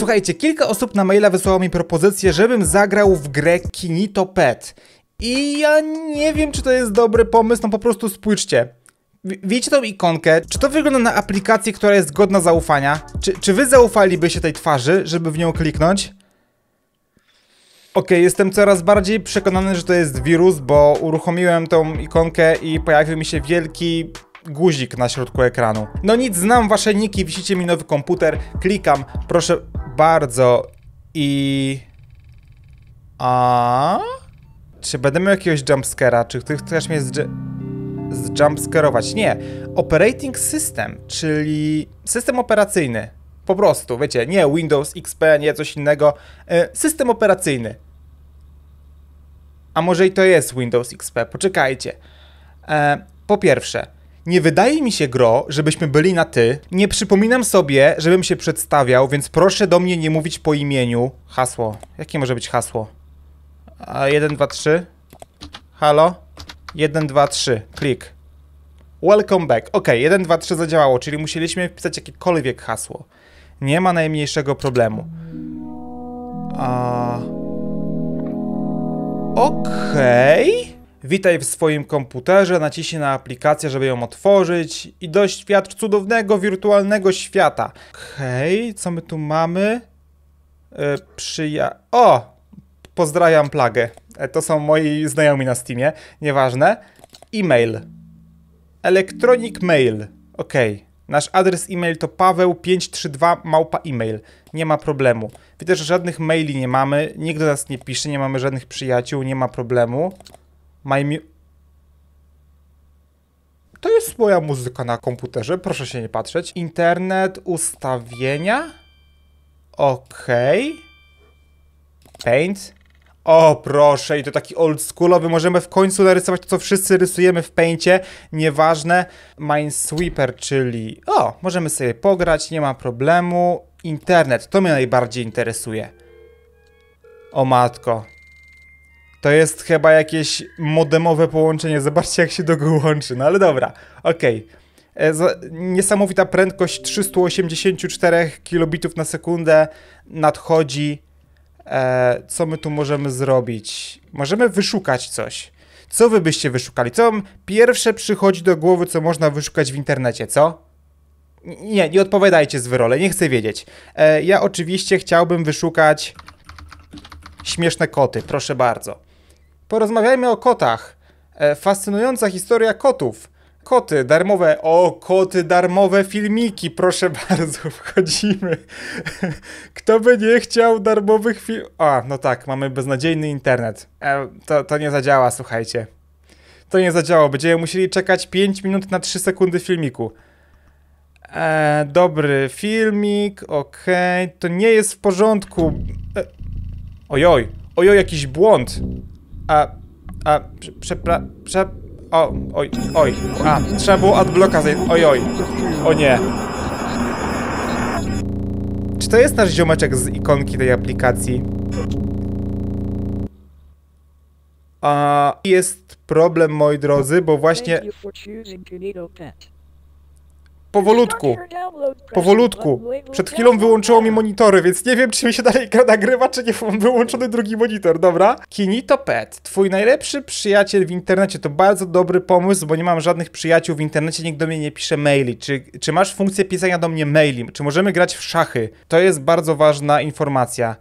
Słuchajcie, kilka osób na maila wysłało mi propozycję, żebym zagrał w grę Kinito Pet. I ja nie wiem, czy to jest dobry pomysł, no po prostu spójrzcie. Widzicie tą ikonkę? Czy to wygląda na aplikację, która jest godna zaufania? Czy, czy wy zaufalibyście tej twarzy, żeby w nią kliknąć? Okej, jestem coraz bardziej przekonany, że to jest wirus, bo uruchomiłem tą ikonkę i pojawił mi się wielki guzik na środku ekranu. No nic, znam wasze niki, wisicie mi nowy komputer, klikam, proszę bardzo i... A? Czy będę miał jakiegoś jumpscare'a? Czy chcesz mnie z? Nie. Operating System, czyli system operacyjny. Po prostu, wiecie, nie Windows XP, nie coś innego. E, System operacyjny. A może i to jest Windows XP? Poczekajcie. E, po pierwsze, nie wydaje mi się, Gro, żebyśmy byli na ty. Nie przypominam sobie, żebym się przedstawiał, więc proszę do mnie nie mówić po imieniu. Hasło. Jakie może być hasło? A 1, 2, 3. Halo? 1, 2, 3. Klik. Welcome back. Ok, 1, 2, 3 zadziałało, czyli musieliśmy wpisać jakiekolwiek hasło. Nie ma najmniejszego problemu. A... Okej. Witaj w swoim komputerze, naciśnij na aplikację, żeby ją otworzyć i doświadcz cudownego wirtualnego świata. Okej, co my tu mamy? E, przyja... O! Pozdrawiam plagę. E, to są moi znajomi na Steamie, nieważne. E-mail. Electronic mail. Okej. Nasz adres e-mail to paweł532 małpa e-mail. Nie ma problemu. Widzę, że żadnych maili nie mamy, nikt do nas nie pisze, nie mamy żadnych przyjaciół, nie ma problemu. My mu- to jest moja muzyka na komputerze, proszę się nie patrzeć. Internet, ustawienia. Okej. Paint. O, proszę, i to taki oldschoolowy. Możemy w końcu narysować to, co wszyscy rysujemy w Paincie. Nieważne. Minesweeper, czyli... O, możemy sobie pograć, nie ma problemu. Internet, to mnie najbardziej interesuje. O matko. To jest chyba jakieś modemowe połączenie. Zobaczcie, jak się do go łączy. No ale dobra, okej. E, za- Niesamowita prędkość 384 kilobitów na sekundę nadchodzi. E, co my tu możemy zrobić? Możemy wyszukać coś. Co wy byście wyszukali? Co wam pierwsze przychodzi do głowy, co można wyszukać w internecie, co? Nie, nie odpowiadajcie z wyrole, nie chcę wiedzieć. E, ja oczywiście chciałbym wyszukać śmieszne koty, proszę bardzo. Porozmawiajmy o kotach. E, fascynująca historia kotów. Koty darmowe. O, koty darmowe filmiki, proszę bardzo, wchodzimy. Kto by nie chciał darmowych film... A, no tak, mamy beznadziejny internet. E, to, to nie zadziała, słuchajcie. To nie zadziała, będziemy musieli czekać 5 minut na 3 sekundy filmiku. E, dobry filmik, okej, to nie jest w porządku. E, ojoj, ojoj, jakiś błąd. A, a, prze, przepra, prze, o, oj, oj, a, trzeba było adblocka zaj... Ojoj, o nie. Czy to jest nasz ziomeczek z ikonki tej aplikacji? A, jest problem, moi drodzy, bo właśnie Thank you for choosing Kinito Pet. Powolutku, powolutku. Przed chwilą wyłączyło mi monitory, więc nie wiem, czy mi się dalej gra nagrywa, czy nie mam wyłączony drugi monitor, dobra? Kinito Pet, twój najlepszy przyjaciel w internecie, to bardzo dobry pomysł, bo nie mam żadnych przyjaciół w internecie, nikt do mnie nie pisze maili. Czy, czy masz funkcję pisania do mnie maili? Czy możemy grać w szachy? To jest bardzo ważna informacja.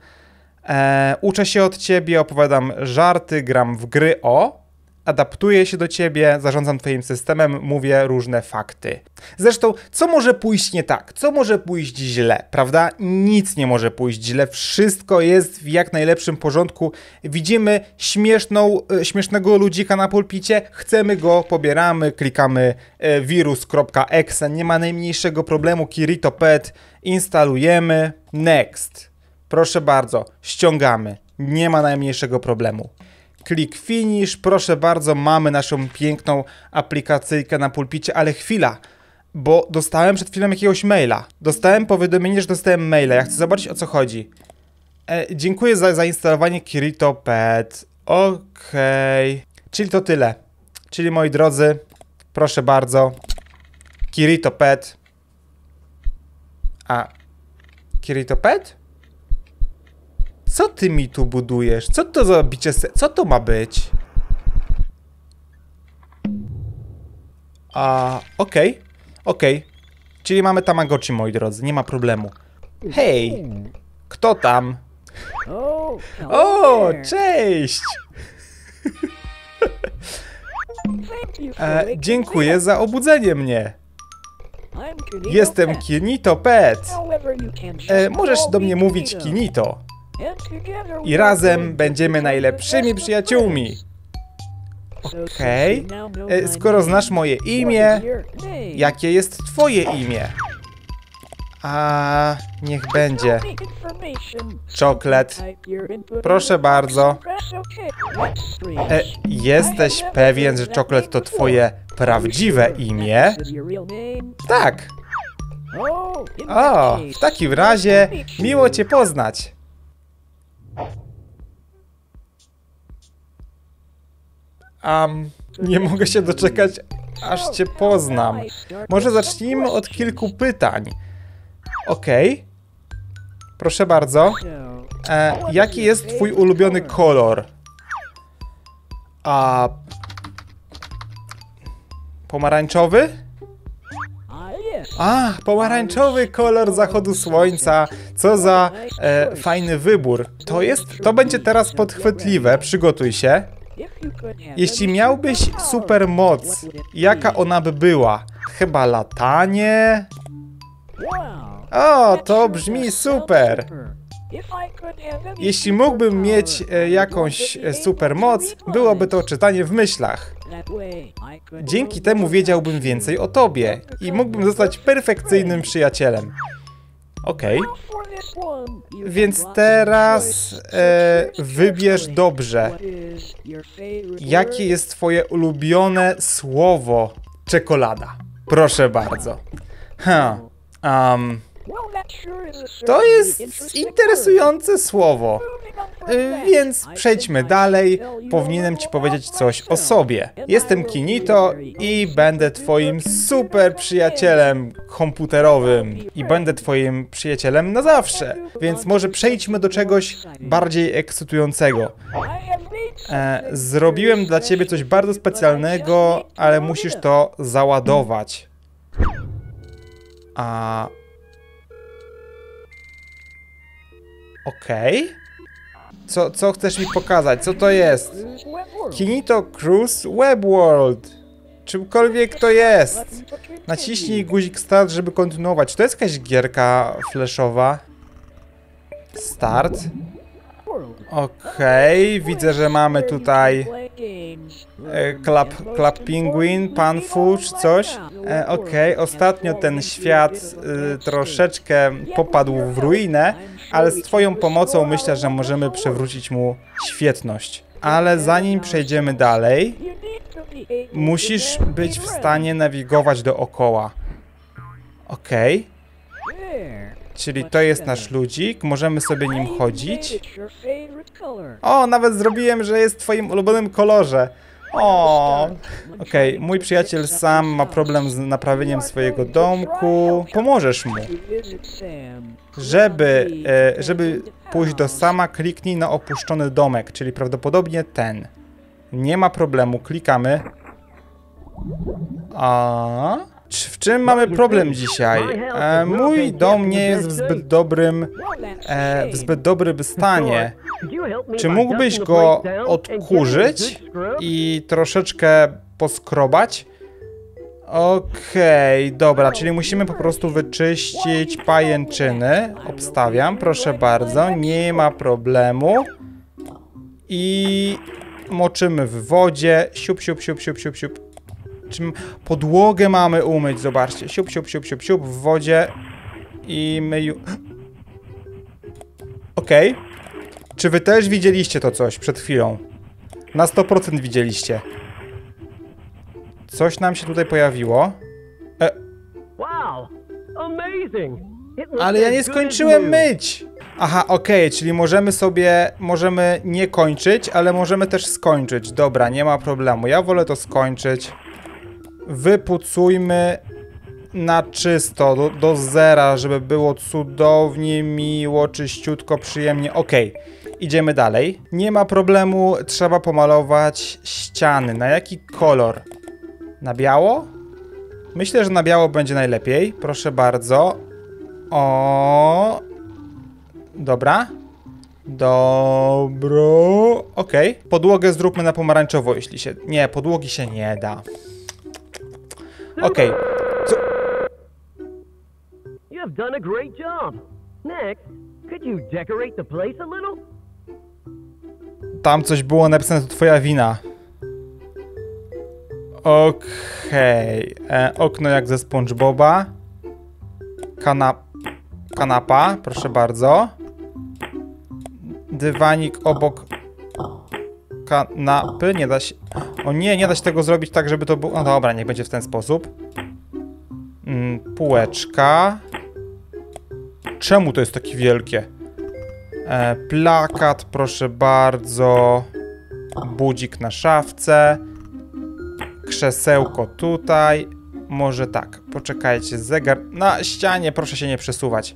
E, uczę się od ciebie, opowiadam żarty, gram w gry o. Adaptuję się do ciebie, zarządzam twoim systemem, mówię różne fakty. Zresztą, co może pójść nie tak? Co może pójść źle, prawda? Nic nie może pójść źle, wszystko jest w jak najlepszym porządku. Widzimy śmieszną, e, śmiesznego ludzika na pulpicie, chcemy go, pobieramy, klikamy e, wirus.exe, nie ma najmniejszego problemu, Kirito instalujemy, next. Proszę bardzo, ściągamy. Nie ma najmniejszego problemu. Klik finish, proszę bardzo, mamy naszą piękną aplikacyjkę na pulpicie, ale chwila, bo dostałem przed chwilą jakiegoś maila. Dostałem powiadomienie, że dostałem maila. Ja chcę zobaczyć o co chodzi. E, dziękuję za zainstalowanie Kirito Pet. Okej. Czyli to tyle. Czyli moi drodzy, proszę bardzo. Kirito Pet. A. Kirito Pet? Co ty mi tu budujesz? Co to za bicie se... Co to ma być? A, okej, okej. Czyli mamy Tamagotchi, moi drodzy, nie ma problemu. Hej, kto tam? O, cześć! E, dziękuję za obudzenie mnie. Jestem. Kinito Pet. E, możesz do mnie mówić. Kinito. I razem będziemy najlepszymi przyjaciółmi. Okej. know E, Skoro znasz moje imię, jakie jest twoje imię? A, niech będzie. Czoklet. Proszę bardzo. E, jesteś pewien, że czoklet to twoje prawdziwe imię? Tak. O, w takim razie miło cię poznać. Um, nie mogę się doczekać, aż cię poznam. Może zacznijmy od kilku pytań. Okej. Proszę bardzo. E, jaki jest twój ulubiony kolor? A... Pomarańczowy? A, pomarańczowy kolor zachodu słońca. Co za e, fajny wybór. To jest, to będzie teraz podchwytliwe. Przygotuj się. Jeśli miałbyś superpower, super moc, what would it jaka ona by była? Chyba latanie? O, to brzmi super. Jeśli mógłbym mieć e, jakąś e, able super to moc, read byłoby to czytanie w myślach. Dzięki temu wiedziałbym więcej o tobie i mógłbym zostać perfekcyjnym przyjacielem. Okej. Więc teraz e, wybierz dobrze. Jakie jest twoje ulubione słowo? Czekolada. Proszę bardzo. Ha. Um, to jest interesujące słowo. Y, Więc przejdźmy dalej. Powinienem ci powiedzieć coś o sobie. Jestem Kinito i będę twoim super przyjacielem komputerowym. I będę twoim przyjacielem na zawsze. Więc może przejdźmy do czegoś bardziej ekscytującego. E, zrobiłem dla ciebie coś bardzo specjalnego, ale musisz to załadować. A. Okej. Co, co chcesz mi pokazać? Co to jest? Kinito Cruise Web World. Czymkolwiek to jest. Naciśnij guzik start, żeby kontynuować. To jest jakaś gierka flashowa. Start. Okej, widzę, że mamy tutaj e, Club, Club Penguin, czy coś. E, Okej, ostatnio ten świat e, troszeczkę popadł w ruinę, ale z Twoją pomocą myślę, że możemy przywrócić mu świetność. Ale zanim przejdziemy dalej, musisz być w stanie nawigować dookoła. Okej, czyli to jest nasz ludzik, możemy sobie nim chodzić. O, nawet zrobiłem, że jest w twoim ulubionym kolorze. O, okej, mój przyjaciel Sam ma problem z naprawieniem swojego domku. Pomożesz mu. Żeby, e, żeby pójść do Sama, kliknij na opuszczony domek, czyli prawdopodobnie ten. Nie ma problemu, klikamy. A w czym mamy problem dzisiaj? E, mój dom nie jest w zbyt dobrym, e, w zbyt dobrym stanie. Czy mógłbyś go odkurzyć i troszeczkę poskrobać? Okej, dobra, czyli musimy po prostu wyczyścić pajęczyny. Obstawiam, proszę bardzo, nie ma problemu. I moczymy w wodzie. Siup, siup, siup, siup, siup, siup. Czym podłogę mamy umyć, zobaczcie. Siup, siup, siup, siup, siup w wodzie. I myju... Okej. Czy wy też widzieliście to coś przed chwilą? Na 100% widzieliście. Coś nam się tutaj pojawiło. Wow! Amazing! It was Ale ja nie skończyłem myć! Aha, okej, czyli możemy sobie, możemy nie kończyć, ale możemy też skończyć. Dobra, nie ma problemu. Ja wolę to skończyć. Wypucujmy na czysto, do, do zera, żeby było cudownie, miło, czyściutko, przyjemnie. Okej, Idziemy dalej. Nie ma problemu, trzeba pomalować ściany. Na jaki kolor? Na biało? Myślę, że na biało będzie najlepiej. Proszę bardzo. O. Dobra. Dobro. Okej. Podłogę zróbmy na pomarańczowo, jeśli się. Nie, podłogi się nie da. Okej. Co- You have done a great job. Next, could you decorate the place a little? Tam coś było napisane, to twoja wina. Okej. E, Okno jak ze SpongeBoba. Kana... Kanapa, proszę bardzo. Dywanik obok kanapy. Nie da się... O nie, nie da się tego zrobić tak, żeby to było... No dobra, niech będzie w ten sposób. Mm, półeczka. Czemu to jest takie wielkie? E, plakat, proszę bardzo. Budzik na szafce. Krzesełko tutaj. Może tak, poczekajcie. Zegar na ścianie, proszę się nie przesuwać.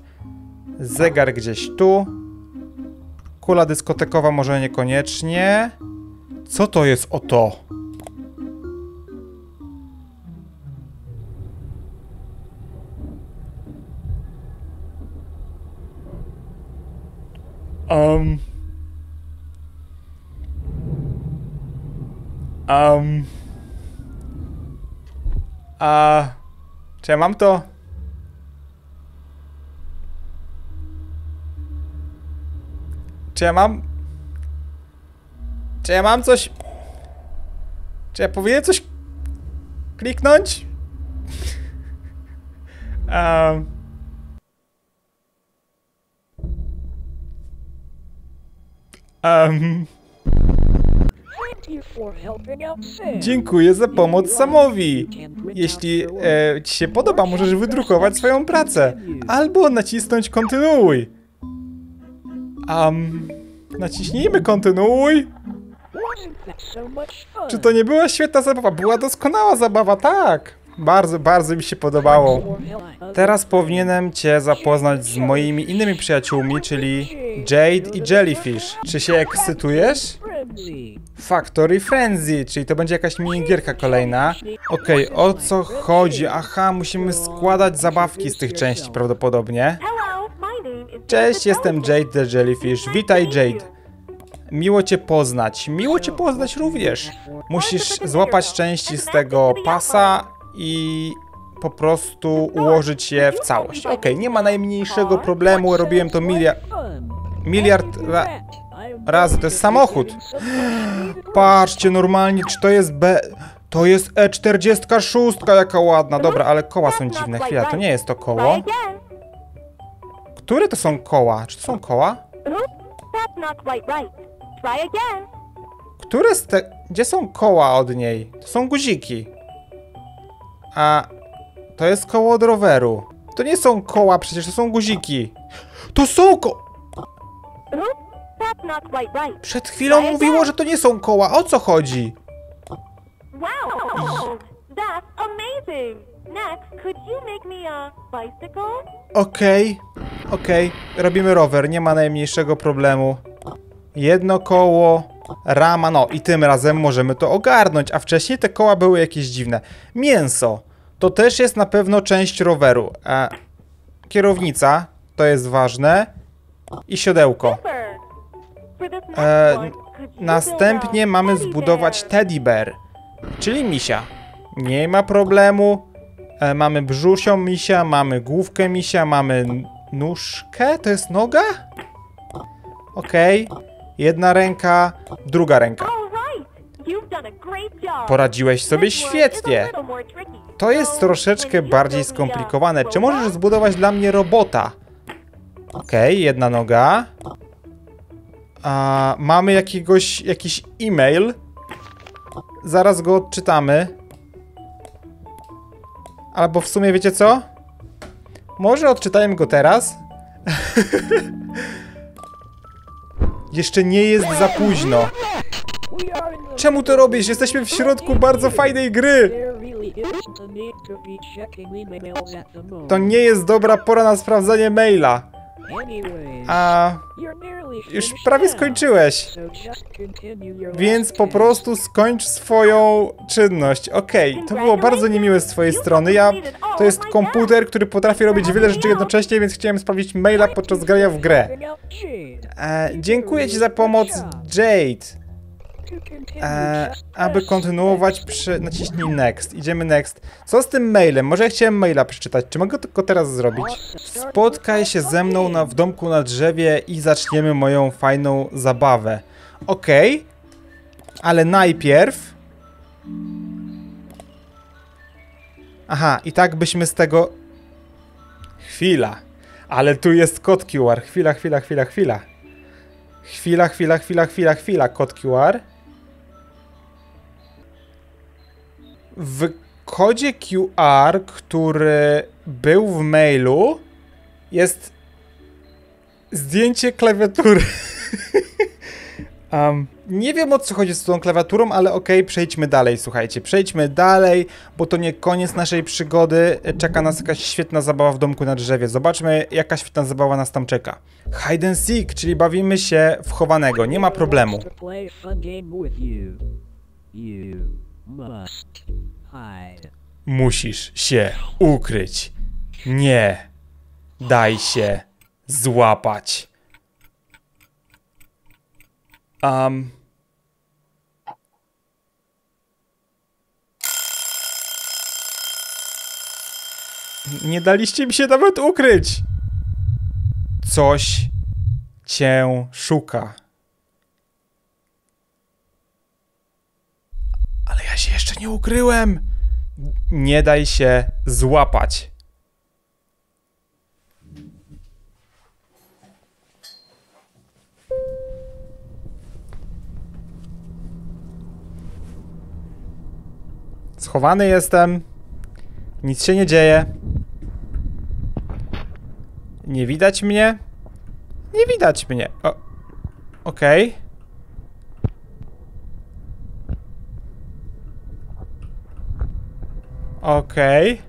Zegar gdzieś tu. Kula dyskotekowa może niekoniecznie. Co to jest o Um. Um. A. Czy ja mam to? Czy ja mam. Czy ja mam coś. Czy ja powinienem coś kliknąć? um. Um. Dziękuję za pomoc Samowi. Jeśli e, ci się podoba, możesz wydrukować swoją pracę. Albo nacisnąć kontynuuj. Um, naciśnijmy kontynuuj. Czy to nie była świetna zabawa? Była doskonała zabawa, tak. Bardzo, bardzo mi się podobało. Teraz powinienem cię zapoznać z moimi innymi przyjaciółmi, czyli Jade i Jellyfish. Czy się ekscytujesz? Factory Frenzy, czyli to będzie jakaś minigierka kolejna. Okej, o co chodzi? Aha, musimy składać zabawki z tych części prawdopodobnie. Cześć, jestem Jade the Jellyfish. Witaj Jade. Miło cię poznać. Miło cię poznać również. Musisz złapać części z tego pasa i po prostu ułożyć je w całość. Okej, nie ma najmniejszego problemu. Robiłem to miliard, miliard ra razy. To jest samochód. Patrzcie, normalnie, czy to jest B... To jest E46, jaka ładna. Dobra, ale koła są dziwne. Chwila, to nie jest to koło. Które to są koła? Czy to są koła? Które z te... Gdzie są koła od niej? To są guziki. A... To jest koło od roweru. To nie są koła, przecież to są guziki. To są ko... Przed chwilą mówiło, że to nie są koła. O co chodzi? Wow, that's amazing. Next, could you make me a bicycle? Okej, okej, robimy rower, nie ma najmniejszego problemu. Jedno koło, rama, no i tym razem możemy to ogarnąć, a wcześniej te koła były jakieś dziwne. Mięso, to też jest na pewno część roweru. E, kierownica, to jest ważne. I siodełko. E, następnie mamy zbudować teddy bear, czyli misia. Nie ma problemu. E, mamy brzusią misia, mamy główkę misia, mamy nóżkę, to jest noga? Okej. Jedna ręka, druga ręka. Poradziłeś sobie świetnie. To jest troszeczkę bardziej skomplikowane. Czy możesz zbudować dla mnie robota? Okej, jedna noga. A, mamy jakiegoś, jakiś e-mail. Zaraz go odczytamy. Albo w sumie wiecie co? Może odczytajmy go teraz? Jeszcze nie jest za późno. Czemu to robisz? Jesteśmy w środku bardzo fajnej gry. To nie jest dobra pora na sprawdzanie maila. A już prawie skończyłeś. Więc po prostu skończ swoją czynność. Okej, to było bardzo niemiłe z twojej strony. Ja, to jest komputer, który potrafi robić wiele rzeczy jednocześnie, więc chciałem sprawdzić maila podczas grania w grę. E, dziękuję ci za pomoc, Jade. E, aby kontynuować, przy... naciśnij next. Idziemy next. Co z tym mailem? Może ja chciałem maila przeczytać. Czy mogę tylko teraz zrobić? Spotkaj się ze mną na, w domku na drzewie i zaczniemy moją fajną zabawę. Okej. Ale najpierw... Aha, i tak byśmy z tego... Chwila. Ale tu jest kod QR. Chwila, chwila, chwila, chwila. Chwila, chwila, chwila, chwila, chwila. Kod QR. W kodzie QR, który był w mailu, jest zdjęcie klawiatury. um, nie wiem o co chodzi z tą klawiaturą, ale okej, przejdźmy dalej, słuchajcie. Przejdźmy dalej, bo to nie koniec naszej przygody. Czeka nas jakaś świetna zabawa w domku na drzewie. Zobaczmy, jaka świetna zabawa nas tam czeka. Hide and seek, czyli bawimy się w chowanego, nie ma problemu. Musisz się ukryć. Nie daj się złapać. Um. Nie daliście mi się nawet ukryć. Coś cię szuka. Ale ja się jeszcze nie ukryłem. Nie daj się złapać. Schowany jestem. Nic się nie dzieje. Nie widać mnie? Nie widać mnie. O. Okej. Okej.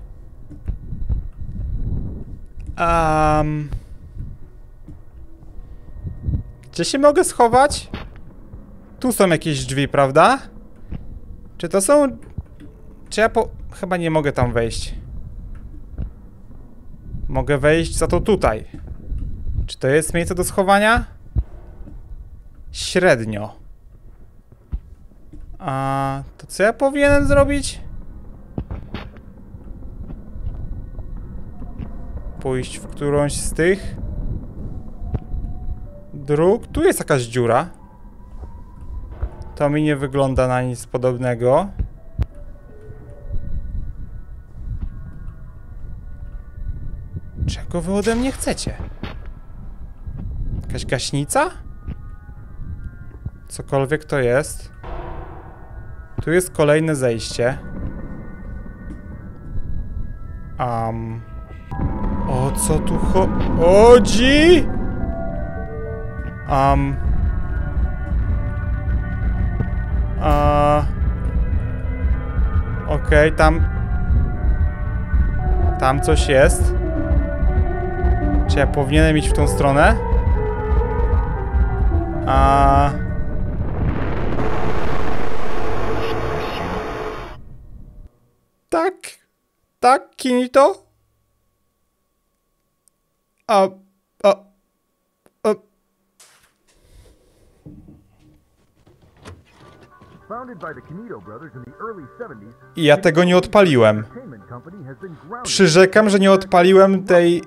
Um. Gdzie się mogę schować? Tu są jakieś drzwi, prawda? Czy to są... Czy ja po... Chyba nie mogę tam wejść. Mogę wejść za to tutaj. Czy to jest miejsce do schowania? Średnio. A to co ja powinienem zrobić? Pójść w którąś z tych dróg. Tu jest jakaś dziura. To mi nie wygląda na nic podobnego. Czego wy ode mnie chcecie? Jakaś gaśnica? Cokolwiek to jest. Tu jest kolejne zejście. Um. Co tu cho... chodzi? Um. A. Okej, tam. Tam coś jest. Czy ja powinienem iść w tą stronę? A. Tak. Tak, Kinito? A. A. a. Founded by the Canito brothers in the early 70s, I ja tego nie odpaliłem. Przyrzekam, że nie odpaliłem tej,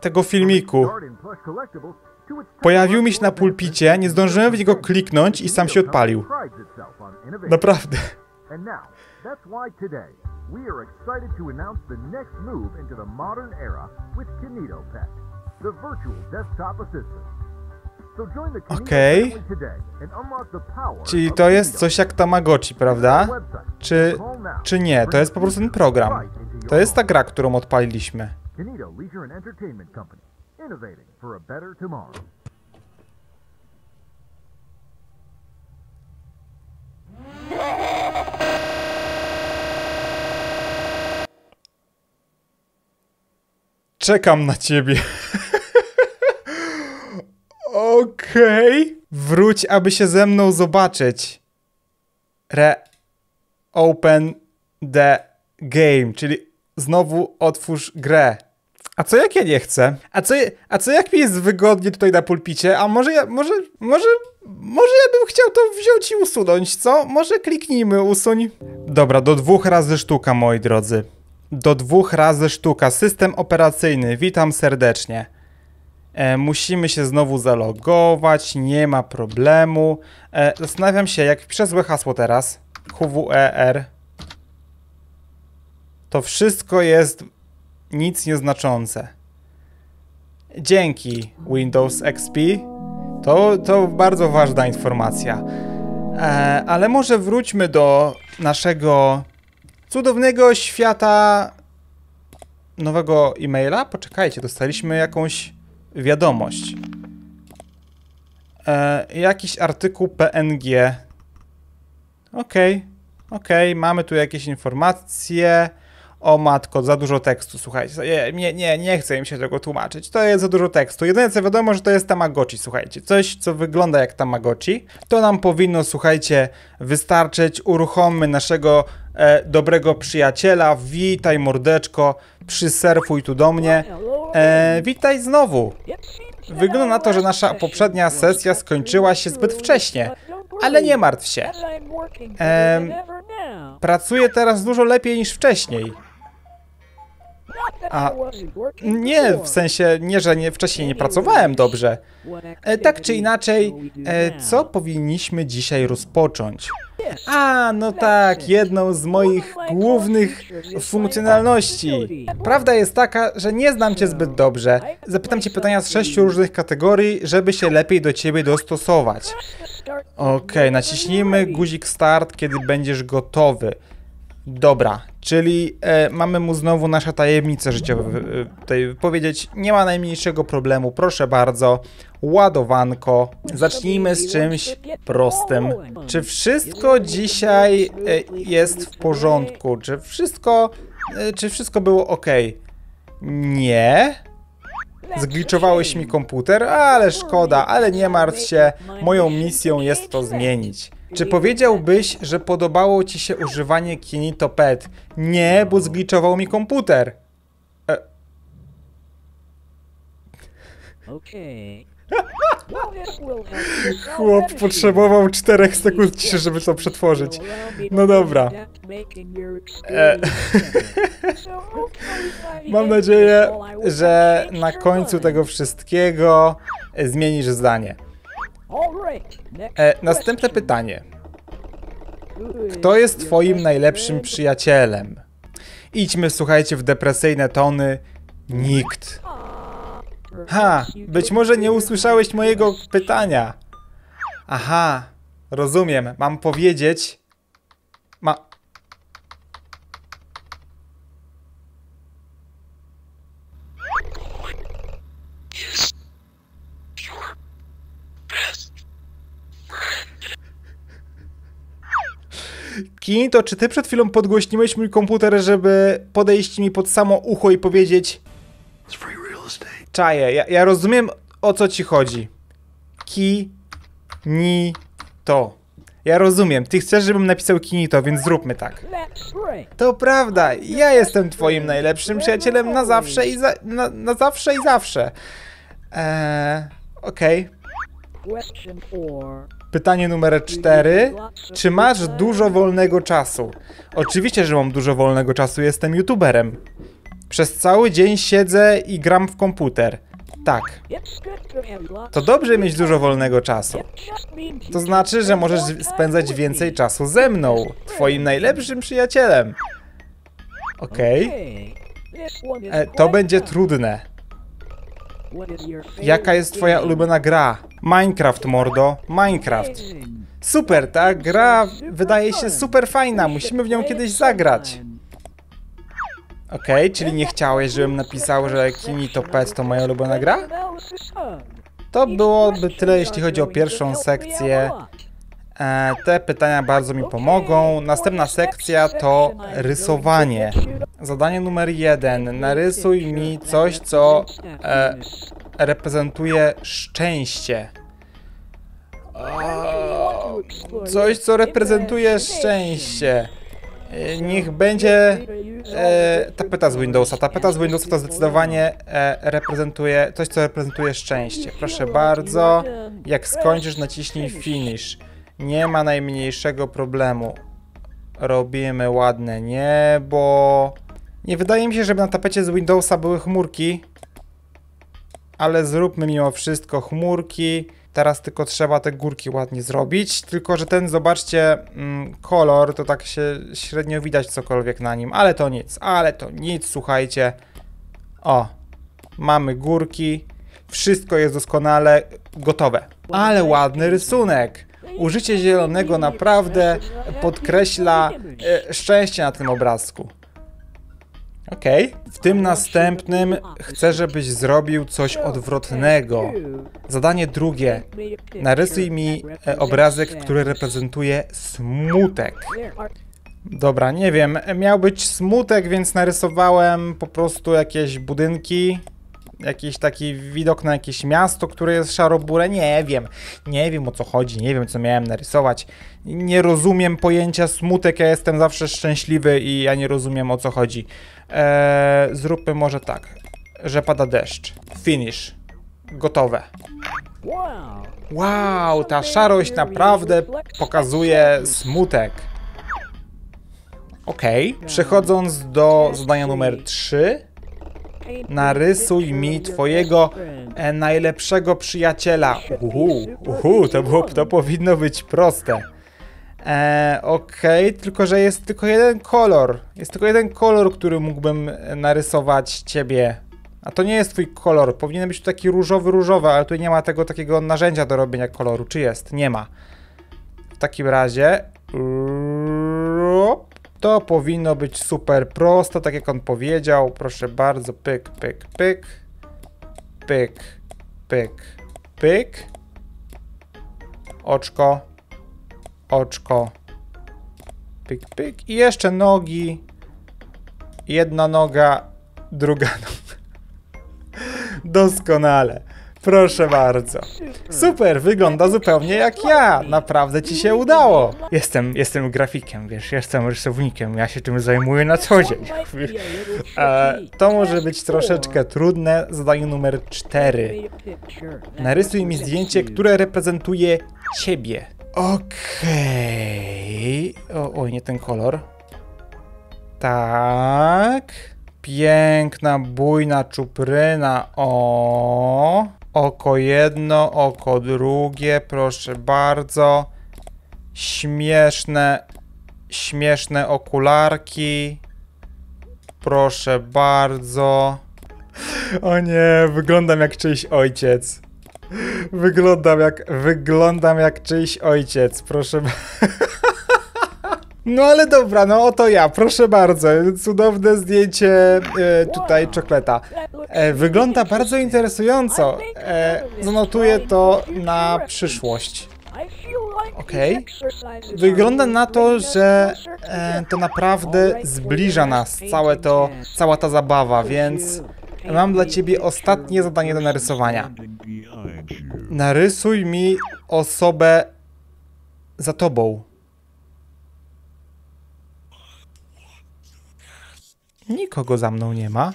tego filmiku. Pojawił mi się na pulpicie, nie zdążyłem w niego kliknąć i sam się odpalił. Naprawdę. That's why today we are excited to announce the next move into the modern era with Pet, the virtual desktop assistant. So join the Okej. family today and unlock the power Czyli to jest coś jak Tamagotchi, prawda? Czy, czy nie? To jest po prostu ten program. To jest ta gra, którą odpaliliśmy. Kinito Leisure and Entertainment Company, innovating for a better tomorrow. Czekam na ciebie. Okej. Wróć, aby się ze mną zobaczyć. Re... Open the game, czyli znowu otwórz grę. A co jak ja nie chcę? A co, a co jak mi jest wygodnie tutaj na pulpicie? A może ja, może, może, może ja bym chciał to wziąć i usunąć, co? Może kliknijmy usuń. Dobra, do dwóch razy sztuka, moi drodzy. Do dwóch razy sztuka. System operacyjny, witam serdecznie. E, musimy się znowu zalogować, nie ma problemu. E, zastanawiam się, jak wpiszę złe hasło teraz. QWER. To wszystko jest nic nieznaczące. Dzięki Windows XP. To, to bardzo ważna informacja. E, ale może wróćmy do naszego cudownego świata nowego e-maila. Poczekajcie, dostaliśmy jakąś wiadomość. E, jakiś artykuł PNG. Okej, okej, mamy tu jakieś informacje. O matko, za dużo tekstu, słuchajcie. Nie, nie, nie chcę im się tego tłumaczyć. To jest za dużo tekstu. Jedyne co wiadomo, że to jest Tamagotchi, słuchajcie. Coś, co wygląda jak Tamagotchi. To nam powinno, słuchajcie, wystarczyć. Uruchommy naszego e, dobrego przyjaciela. Witaj, mordeczko. Przysurfuj tu do mnie. E, witaj znowu. Wygląda na to, że nasza poprzednia sesja skończyła się zbyt wcześnie. Ale nie martw się. Em, Pracuję teraz dużo lepiej niż wcześniej. A nie, w sensie nie, że nie, wcześniej nie pracowałem dobrze. E, tak czy inaczej, e, co powinniśmy dzisiaj rozpocząć? A, no tak, jedną z moich głównych funkcjonalności. Prawda jest taka, że nie znam cię zbyt dobrze. Zapytam cię pytania z sześciu różnych kategorii, żeby się lepiej do ciebie dostosować. Okej, naciśnijmy guzik start, kiedy będziesz gotowy. Dobra, czyli e, mamy mu znowu nasze tajemnice życiowe e, tutaj powiedzieć. Nie ma najmniejszego problemu, proszę bardzo. Ładowanko. Zacznijmy z czymś prostym. Czy wszystko dzisiaj e, jest w porządku? Czy wszystko, e, czy wszystko było ok? Nie. Zgliczowałeś mi komputer, ale szkoda, ale nie martw się, moją misją jest to zmienić. Czy powiedziałbyś, że podobało ci się używanie Kinito Pet? Nie, bo zgliczował mi komputer. Okay. Chłop potrzebował 4 sekund ciszy, żeby to przetworzyć. No dobra. E, Mam nadzieję, że na końcu tego wszystkiego e, zmienisz zdanie. E, następne pytanie. Kto jest twoim najlepszym przyjacielem? Idźmy, słuchajcie, w depresyjne tony. Nikt. Ha, być może nie usłyszałeś mojego pytania. Aha, rozumiem. Mam powiedzieć. Ma. Kinto, czy ty przed chwilą podgłośniłeś mój komputer, żeby podejść mi pod samo ucho i powiedzieć Czaję, ja, ja rozumiem o co ci chodzi. Ki, ni, to. Ja rozumiem, ty chcesz, żebym napisał kinito, więc zróbmy tak. To prawda, ja jestem twoim najlepszym przyjacielem na zawsze i za, na, na zawsze i zawsze. Eee, okej. Pytanie numer cztery. Czy masz dużo wolnego czasu? Oczywiście, że mam dużo wolnego czasu, jestem youtuberem. Przez cały dzień siedzę i gram w komputer. Tak. To dobrze mieć dużo wolnego czasu. To znaczy, że możesz spędzać więcej czasu ze mną, twoim najlepszym przyjacielem. Okej. E, To będzie trudne. Jaka jest twoja ulubiona gra? Minecraft, mordo. Minecraft. Super, ta gra wydaje się super fajna. Musimy w nią kiedyś zagrać. Okej, czyli nie chciałeś, żebym napisał, że Kini to Pet to moja ulubiona gra? To byłoby tyle, jeśli chodzi o pierwszą sekcję. E, te pytania bardzo mi pomogą. Następna sekcja to rysowanie. Zadanie numer jeden. Narysuj mi coś, co e, reprezentuje szczęście. Coś, co reprezentuje szczęście. E, Niech będzie e, tapeta z Windowsa. Tapeta z Windowsa to zdecydowanie e, reprezentuje coś, co reprezentuje szczęście. Proszę bardzo. Jak skończysz, naciśnij finish. Nie ma najmniejszego problemu. Robimy ładne niebo. Nie wydaje mi się, żeby na tapecie z Windowsa były chmurki. Ale zróbmy mimo wszystko chmurki. Teraz tylko trzeba te górki ładnie zrobić. Tylko, że ten, zobaczcie, mm, kolor, to tak się średnio widać cokolwiek na nim. Ale to nic, ale to nic, słuchajcie. O, mamy górki. Wszystko jest doskonale gotowe. Ale ładny rysunek. Użycie zielonego naprawdę podkreśla e, szczęście na tym obrazku. Okej. W tym następnym chcę, żebyś zrobił coś odwrotnego. Zadanie drugie. Narysuj mi e, obrazek, który reprezentuje smutek. Dobra, nie wiem. Miał być smutek, więc narysowałem po prostu jakieś budynki. Jakiś taki widok na jakieś miasto, które jest szarobure. Nie wiem. Nie wiem o co chodzi. Nie wiem co miałem narysować. Nie rozumiem pojęcia smutek. Ja jestem zawsze szczęśliwy i ja nie rozumiem o co chodzi. Eee, zróbmy może tak, że pada deszcz. Finish. Gotowe. Wow. Ta szarość naprawdę pokazuje smutek. Okej, przechodząc do zadania numer 3. Narysuj mi twojego e, najlepszego przyjaciela. Uhu, uhu, to, było, to powinno być proste. E, Okej, tylko że jest tylko jeden kolor. Jest tylko jeden kolor, który mógłbym e, narysować ciebie. A to nie jest twój kolor. Powinien być tu taki różowy, różowy, ale tu nie ma tego takiego narzędzia do robienia koloru. Czy jest? Nie ma. W takim razie. Rup. To powinno być super prosto, tak jak on powiedział. Proszę bardzo. Pyk, pyk, pyk. Pyk, pyk, pyk. Oczko. Oczko. Pyk, pyk. I jeszcze nogi. Jedna noga, druga noga. Doskonale. Proszę bardzo. Super, wygląda zupełnie jak ja. Naprawdę ci się udało. Jestem, jestem grafikiem, wiesz, jestem rysownikiem. Ja się tym zajmuję na co dzień. E, to może być troszeczkę trudne. Zadanie numer 4. Narysuj mi zdjęcie, które reprezentuje ciebie. Okej. O, oj, nie ten kolor. Tak. Piękna, bujna czupryna. O. Oko jedno, oko drugie, proszę bardzo. Śmieszne, śmieszne okularki. Proszę bardzo. O nie, wyglądam jak czyjś ojciec. Wyglądam jak, wyglądam jak czyjś ojciec, proszę bardzo. No ale dobra, no oto ja, proszę bardzo. Cudowne zdjęcie e, tutaj czokoleta. E, wygląda bardzo interesująco. E, zanotuję to na przyszłość. Okej. Wygląda na to, że e, to naprawdę zbliża nas, całe to, cała ta zabawa, więc mam dla ciebie ostatnie zadanie do narysowania. Narysuj mi osobę za tobą. Nikogo za mną nie ma.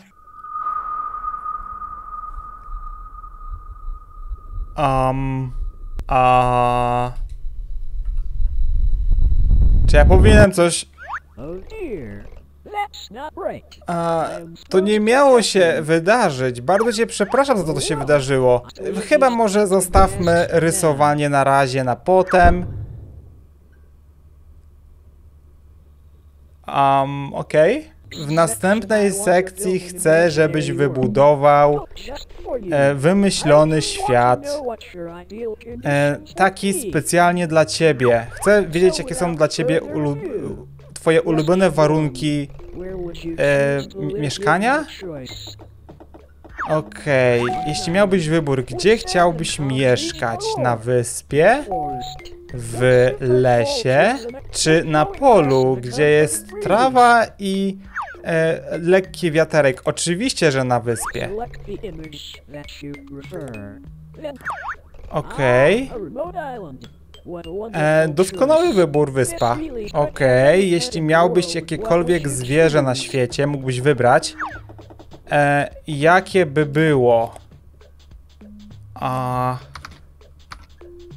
Um, a... Czy ja powinienem coś... Oh. A, to nie miało się wydarzyć. Bardzo cię przepraszam za to, co się wydarzyło. Chyba może zostawmy rysowanie na razie na potem. Um, okej. W następnej sekcji chcę, żebyś wybudował e, wymyślony świat. E, taki specjalnie dla ciebie. Chcę wiedzieć, jakie są dla ciebie twoje ulubione warunki e, mi- mieszkania? Okej, jeśli miałbyś wybór, gdzie chciałbyś mieszkać? Na wyspie? W lesie? Czy na polu, gdzie jest trawa i E, lekki wiaterek. Oczywiście, że na wyspie. Okej. a remote island. What a E, doskonały wybór wyspa. Okej, jeśli miałbyś jakiekolwiek zwierzę na świecie, mógłbyś wybrać. E, jakie by było? A...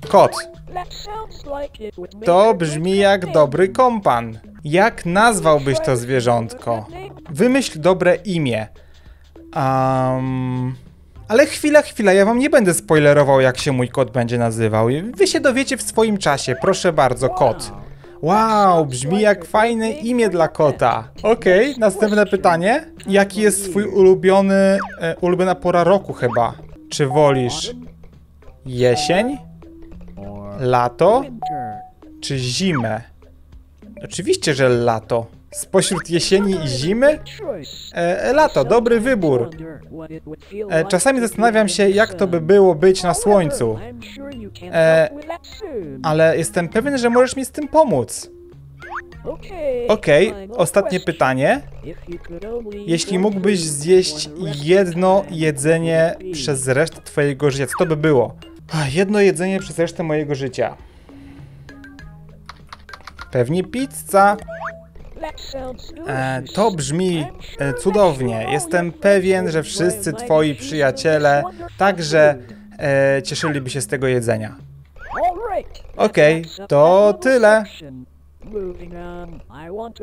Kot. To brzmi jak dobry kompan. Jak nazwałbyś to zwierzątko? Wymyśl dobre imię. Um, ale chwila, chwila, ja wam nie będę spoilerował, jak się mój kot będzie nazywał. Wy się dowiecie w swoim czasie, proszę bardzo, kot. Wow, brzmi jak fajne imię dla kota. Okej, następne pytanie. Jaki jest twój ulubiony, e, ulubiona pora roku chyba? Czy wolisz jesień, lato, czy zimę? Oczywiście, że lato. Spośród jesieni i zimy? Choice. E, lato, dobry wybór. E, czasami zastanawiam się, jak to by było być na słońcu. E. Ale jestem pewien, że możesz mi z tym pomóc. Okay, Okej, final ostatnie pytanie. Jeśli mógłbyś zjeść jedno jedzenie przez resztę twojego życia, co to by było? Jedno jedzenie przez resztę mojego życia. Pewnie pizza. E, to brzmi e, cudownie. Jestem pewien, że wszyscy twoi przyjaciele także e, cieszyliby się z tego jedzenia. Okej, up to tyle.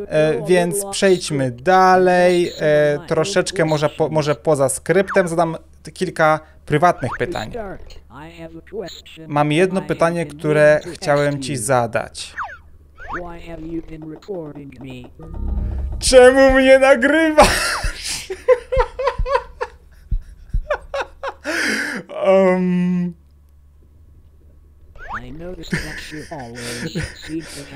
E, więc przejdźmy dalej. E, troszeczkę może, po, może poza skryptem zadam kilka prywatnych pytań. Mam jedno pytanie, które chciałem ci zadać. Why have you been recording me? Czemu mnie nagrywasz? um,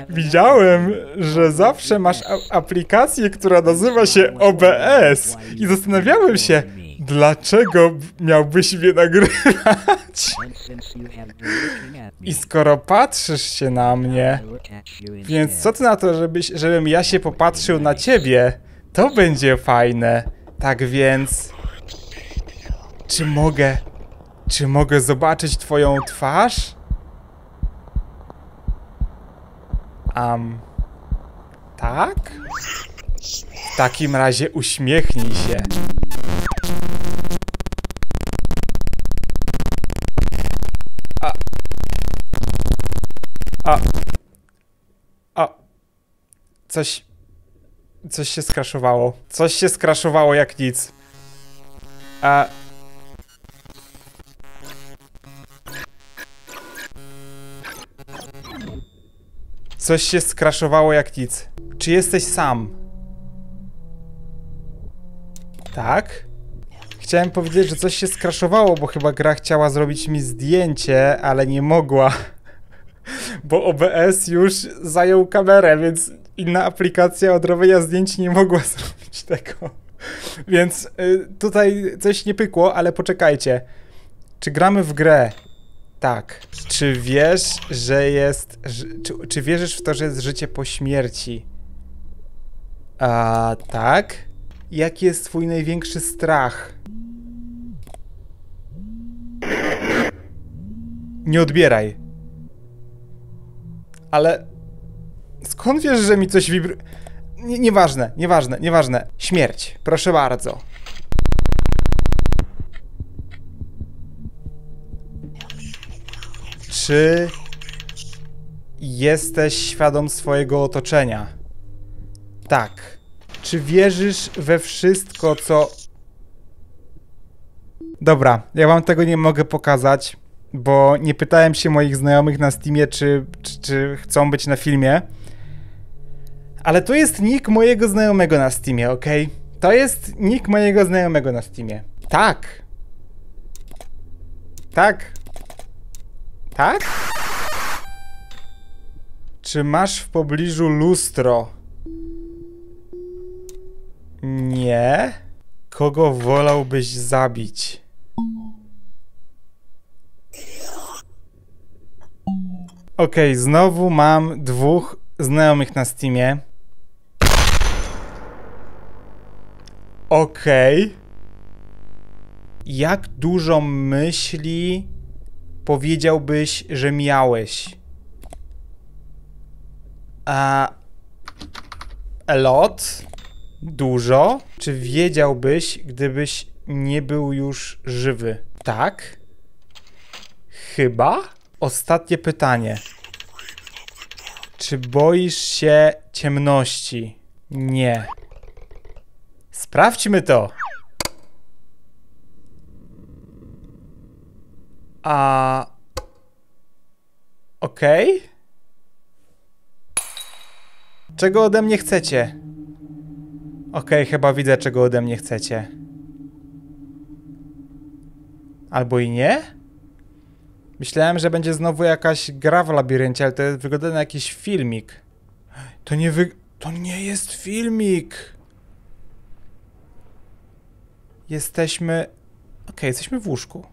widziałem, że zawsze masz aplikację, która nazywa się OBS i zastanawiałem się, dlaczego miałbyś mnie nagrywać? I skoro patrzysz się na mnie, Więc co ty na to, żebyś, żebym ja się popatrzył na ciebie? To będzie fajne. Tak więc... Czy mogę... Czy mogę zobaczyć twoją twarz? Am... tak? W takim razie uśmiechnij się. A... A... Coś... Coś się skraszowało. Coś się skraszowało jak nic. A... Coś się skraszowało jak nic. Czy jesteś sam? Tak? Chciałem powiedzieć, że coś się skraszowało, bo chyba gra chciała zrobić mi zdjęcie, ale nie mogła. Bo OBS już zajął kamerę, więc inna aplikacja od robienia zdjęć nie mogła zrobić tego. Więc y, tutaj coś nie pykło, ale poczekajcie. Czy gramy w grę? Tak. Czy wiesz, że jest. Czy, czy wierzysz w to, że jest życie po śmierci? A tak. Jaki jest twój największy strach? Nie odbieraj. Ale skąd wiesz, że mi coś wibr... Nie, nieważne, nieważne, nieważne. Śmierć, proszę bardzo. Czy jesteś świadom swojego otoczenia? Tak. Czy wierzysz we wszystko, co. Dobra, ja wam tego nie mogę pokazać, bo nie pytałem się moich znajomych na Steamie, czy, czy, czy chcą być na filmie. Ale to jest nick mojego znajomego na Steamie, ok? To jest nick mojego znajomego na Steamie. Tak. Tak. Tak? Czy masz w pobliżu lustro? Nie. Kogo wolałbyś zabić? Okej, znowu mam dwóch znajomych na Steamie. Okej. Jak dużo myśli powiedziałbyś, że miałeś? A. A lot? Dużo? Czy wiedziałbyś, gdybyś nie był już żywy? Tak? Chyba? Ostatnie pytanie. Czy boisz się ciemności? Nie. Sprawdźmy to. A. Okej. Czego ode mnie chcecie? Okej, chyba widzę, czego ode mnie chcecie. Albo i nie? Myślałem, że będzie znowu jakaś gra w labiryncie, ale to wygląda na jakiś filmik. To nie wy... To nie jest filmik! Jesteśmy... Okej, jesteśmy w łóżku.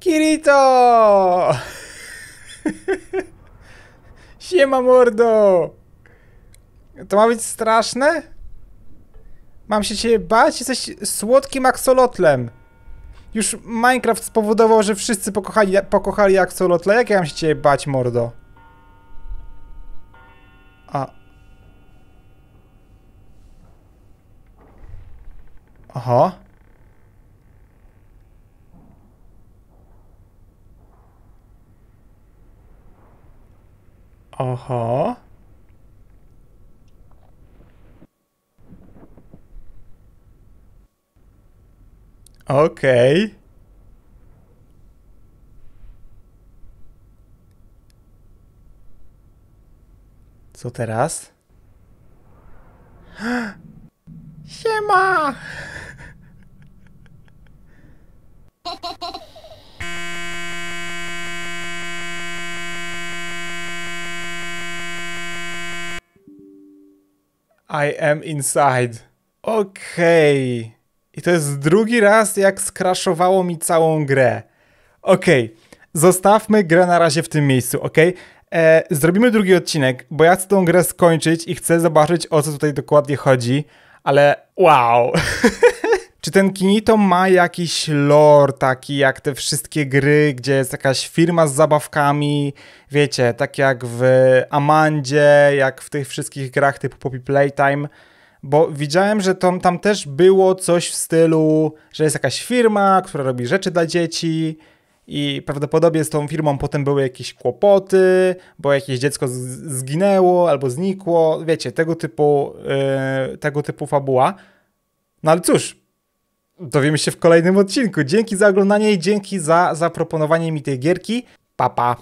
Kirito! Siema mordo! To ma być straszne? Mam się ciebie bać? Jesteś słodkim aksolotlem. Już Minecraft spowodował, że wszyscy pokochali, pokochali aksolotle. Jak ja mam się ciebie bać, mordo? A... Aha. Aha. Okej. Co teraz? Siema! I am inside. Okej. I to jest drugi raz, jak skraszowało mi całą grę. Okej. Zostawmy grę na razie w tym miejscu, ok? E, zrobimy drugi odcinek, bo ja chcę tą grę skończyć i chcę zobaczyć, o co tutaj dokładnie chodzi. Ale wow! Czy ten Kinito ma jakiś lore taki jak te wszystkie gry, gdzie jest jakaś firma z zabawkami, wiecie, tak jak w Amandzie, jak w tych wszystkich grach typu Poppy Playtime, bo widziałem, że tam, tam też było coś w stylu, że jest jakaś firma, która robi rzeczy dla dzieci i prawdopodobnie z tą firmą potem były jakieś kłopoty, bo jakieś dziecko zginęło albo znikło, wiecie, tego typu, yy, tego typu fabuła. No ale cóż, dowiemy się w kolejnym odcinku. Dzięki za oglądanie i dzięki za zaproponowanie mi tej gierki. Pa, pa.